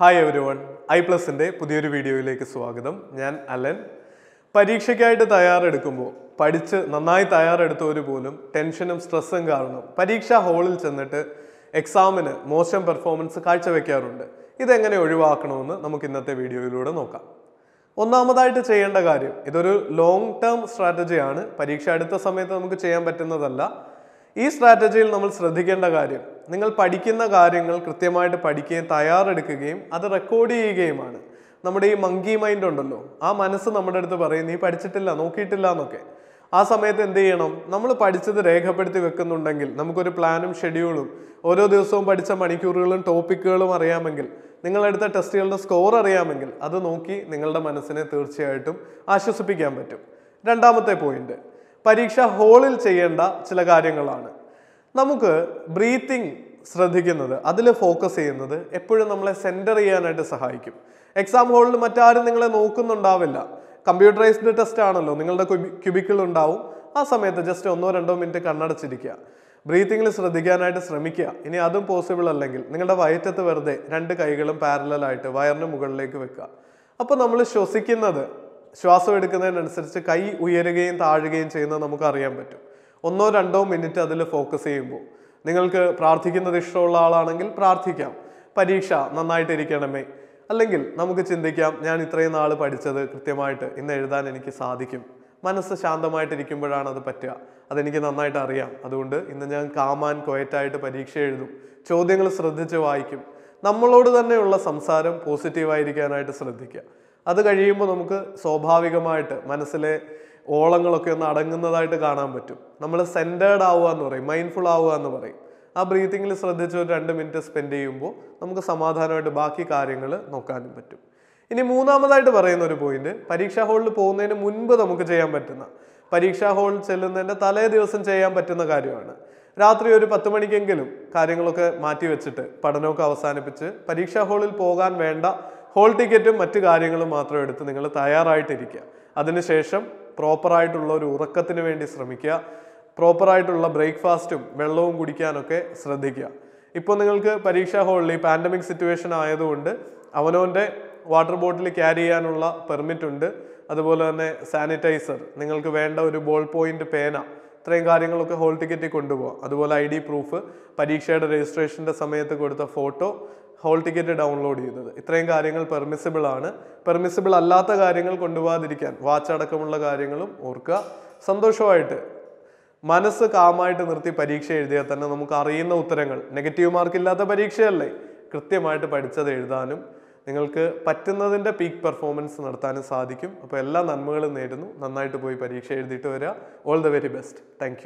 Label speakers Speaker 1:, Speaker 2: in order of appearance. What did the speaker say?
Speaker 1: Hi everyone I പ്ലസിന്റെ പുതിയൊരു വീഡിയോയിലേക്ക് സ്വാഗതം. ഞാൻ അലൻ. പരീക്ഷയ്ക്കായിട്ട് തയ്യാറെടുക്കുമ്പോൾ പഠിച്ച് നന്നായി തയ്യാറെടുത്തവർ പോലും ടെൻഷനും സ്ട്രെസ്സും കാരണം പരീക്ഷാ ഹാളിൽ ചെന്നിട്ട് എക്സാമിന് മോശം പെർഫോമൻസ് കാഴ്ചവെക്കാറുണ്ട്. ഇതെങ്ങനെ ഒഴിവാക്കണമെന്ന് നമുക്ക് ഇന്നത്തെ വീഡിയോയിലൂടെ നോക്കാം. ഒന്നാമതായിട്ട് ചെയ്യേണ്ട കാര്യം ഇതൊരു ലോങ് ടേം സ്ട്രാറ്റജിയാണ് പരീക്ഷ അടുത്ത സമയത്ത് നമുക്ക് ചെയ്യാൻ പറ്റുന്നതല്ല. ഈ സ്ട്രാറ്റജിയിൽ നമ്മൾ ശ്രദ്ധിക്കേണ്ട കാര്യം നിങ്ങൾ പഠിക്കുന്ന കാര്യങ്ങൾ കൃത്യമായിട്ട് പഠിക്കുകയും തയ്യാറെടുക്കുകയും അത് റെക്കോർഡ് ചെയ്യുകയുമാണ്. നമ്മുടെ ഈ മങ്കി മൈൻഡ് ഉണ്ടല്ലോ ആ മനസ്സ് നമ്മുടെ അടുത്ത് പറയും നീ പഠിച്ചിട്ടില്ല നോക്കിയിട്ടില്ല എന്നൊക്കെ. ആ സമയത്ത് എന്ത് ചെയ്യണം? നമ്മൾ പഠിച്ചത് രേഖപ്പെടുത്തി വെക്കുന്നുണ്ടെങ്കിൽ നമുക്കൊരു പ്ലാനും ഷെഡ്യൂളും ഓരോ ദിവസവും പഠിച്ച മണിക്കൂറുകളും ടോപ്പിക്കുകളും അറിയാമെങ്കിൽ നിങ്ങളെടുത്ത ടെസ്റ്റുകളുടെ സ്കോർ അറിയാമെങ്കിൽ അത് നോക്കി നിങ്ങളുടെ മനസ്സിനെ തീർച്ചയായിട്ടും ആശ്വസിപ്പിക്കാൻ പറ്റും. രണ്ടാമത്തെ പോയിന്റ് പരീക്ഷ ഹോളിൽ ചെയ്യേണ്ട ചില കാര്യങ്ങളാണ്. നമുക്ക് ബ്രീത്തിങ് ശ്രദ്ധിക്കുന്നത് അതിൽ ഫോക്കസ് ചെയ്യുന്നത് എപ്പോഴും നമ്മളെ സെന്റർ ചെയ്യാനായിട്ട് സഹായിക്കും. എക്സാം ഹോളിൽ മറ്റാരും നിങ്ങളെ നോക്കുന്നുണ്ടാവില്ല. കമ്പ്യൂട്ടറൈസ്ഡ് ടെസ്റ്റ് ആണല്ലോ നിങ്ങളുടെ ക്യൂബിക്കിൾ ഉണ്ടാവും. ആ സമയത്ത് ജസ്റ്റ് ഒന്നോ രണ്ടോ മിനിറ്റ് കണ്ണടച്ചിരിക്കുക. ബ്രീത്തിങ്ങിൽ ശ്രദ്ധിക്കാനായിട്ട് ശ്രമിക്കുക. ഇനി അതും പോസിബിൾ അല്ലെങ്കിൽ നിങ്ങളുടെ വയറ്റത്ത് വെറുതെ രണ്ട് കൈകളും പാരലായിട്ട് വയറിന് മുകളിലേക്ക് വെക്കുക. അപ്പോൾ നമ്മൾ ശ്വസിക്കുന്നത് ശ്വാസം എടുക്കുന്നതിനനുസരിച്ച് കൈ ഉയരുകയും താഴുകയും ചെയ്യുന്നത് നമുക്ക് അറിയാൻ പറ്റും. ഒന്നോ രണ്ടോ മിനിറ്റ് അതിൽ ഫോക്കസ് ചെയ്യുമ്പോൾ നിങ്ങൾക്ക് പ്രാർത്ഥിക്കുന്നത് ഇഷ്ടമുള്ള ആളാണെങ്കിൽ പ്രാർത്ഥിക്കാം. പരീക്ഷ നന്നായിട്ടിരിക്കണമേ. അല്ലെങ്കിൽ നമുക്ക് ചിന്തിക്കാം ഞാൻ ഇത്രയും നാൾ പഠിച്ചത് കൃത്യമായിട്ട് ഇന്ന് എഴുതാൻ എനിക്ക് സാധിക്കും. മനസ്സ് ശാന്തമായിട്ടിരിക്കുമ്പോഴാണ് അത് പറ്റുക. അതെനിക്ക് നന്നായിട്ട് അറിയാം. അതുകൊണ്ട് ഇന്ന് ഞാൻ കാമാൻ കൊയറ്റായിട്ട് പരീക്ഷ എഴുതും. ചോദ്യങ്ങൾ ശ്രദ്ധിച്ച് വായിക്കും. നമ്മളോട് തന്നെയുള്ള സംസാരം പോസിറ്റീവായിരിക്കാനായിട്ട് ശ്രദ്ധിക്കുക. അത് കഴിയുമ്പോൾ നമുക്ക് സ്വാഭാവികമായിട്ട് മനസ്സിലെ ഓളങ്ങളൊക്കെ ഒന്ന് അടങ്ങുന്നതായിട്ട് കാണാൻ പറ്റും. നമ്മൾ സെന്റേർഡ് ആവുക എന്ന് പറയും മൈൻഡ്ഫുൾ ആവുക എന്ന് പറയും. ആ ബ്രീത്തിങ്ങിൽ ശ്രദ്ധിച്ച് ഒരു രണ്ട് മിനിറ്റ് സ്പെൻഡ് ചെയ്യുമ്പോൾ നമുക്ക് സമാധാനമായിട്ട് ബാക്കി കാര്യങ്ങൾ നോക്കാനും പറ്റും. ഇനി മൂന്നാമതായിട്ട് പറയുന്ന ഒരു പോയിന്റ് പരീക്ഷാ ഹാളിൽ പോകുന്നതിന് മുൻപ് നമുക്ക് ചെയ്യാൻ പറ്റുന്ന പരീക്ഷാ ഹാളിൽ ചെല്ലുന്നതിന്റെ തലേ ദിവസം ചെയ്യാൻ പറ്റുന്ന കാര്യമാണ്. രാത്രി ഒരു പത്ത് മണിക്കെങ്കിലും കാര്യങ്ങളൊക്കെ മാറ്റി വെച്ചിട്ട് പഠനമൊക്കെ അവസാനിപ്പിച്ച് പരീക്ഷാ ഹാളിൽ പോകാൻ വേണ്ട ഹോൾ ടിക്കറ്റും മറ്റു കാര്യങ്ങളും മാത്രം എടുത്ത് നിങ്ങൾ തയ്യാറായിട്ടിരിക്കുക. അതിനുശേഷം പ്രോപ്പറായിട്ടുള്ള ഒരു ഉറക്കത്തിന് വേണ്ടി ശ്രമിക്കുക. പ്രോപ്പറായിട്ടുള്ള ബ്രേക്ക്ഫാസ്റ്റും വെള്ളവും കുടിക്കാനൊക്കെ ശ്രദ്ധിക്കുക. ഇപ്പോൾ നിങ്ങൾക്ക് പരീക്ഷാ ഹോളിൽ ഈ പാൻഡമിക് സിറ്റുവേഷൻ ആയതുകൊണ്ട് അവനവന്റെ വാട്ടർ ബോട്ടിൽ ക്യാരി ചെയ്യാനുള്ള പെർമിറ്റ് ഉണ്ട് അതുപോലെ തന്നെ സാനിറ്റൈസർ. നിങ്ങൾക്ക് വേണ്ട ഒരു ബോൾ പോയിന്റ് പേന ഇത്രയും കാര്യങ്ങളൊക്കെ ഹോൾ ടിക്കറ്റിൽ കൊണ്ടുപോകാം അതുപോലെ ഐ ഡി പ്രൂഫ് പരീക്ഷയുടെ രജിസ്ട്രേഷന്റെ സമയത്ത് കൊടുത്ത ഫോട്ടോ ഹോൾ ടിക്കറ്റ് ഡൗൺലോഡ് ചെയ്യുന്നത്. ഇത്രയും കാര്യങ്ങൾ പെർമിസിബിൾ ആണ്. പെർമിസിബിൾ അല്ലാത്ത കാര്യങ്ങൾ കൊണ്ടുപോകാതിരിക്കാൻ വാച്ച് അടക്കമുള്ള കാര്യങ്ങളും ഓർക്കുക. സന്തോഷമായിട്ട് മനസ്സ് കാമായിട്ട് നിർത്തി പരീക്ഷ എഴുതിയാൽ തന്നെ നമുക്ക് അറിയുന്ന ഉത്തരങ്ങൾ നെഗറ്റീവ് മാർക്ക് ഇല്ലാത്ത പരീക്ഷയല്ലേ? കൃത്യമായിട്ട് പഠിച്ചത് എഴുതാനും നിങ്ങൾക്ക് പറ്റുന്നതിന്റെ പീക്ക് പെർഫോമൻസ് നടത്താനും സാധിക്കും. അപ്പോൾ എല്ലാ നന്മകളും നേരുന്നു. നന്നായിട്ട് പോയി പരീക്ഷ എഴുതിയിട്ട് വരിക. All the very best thank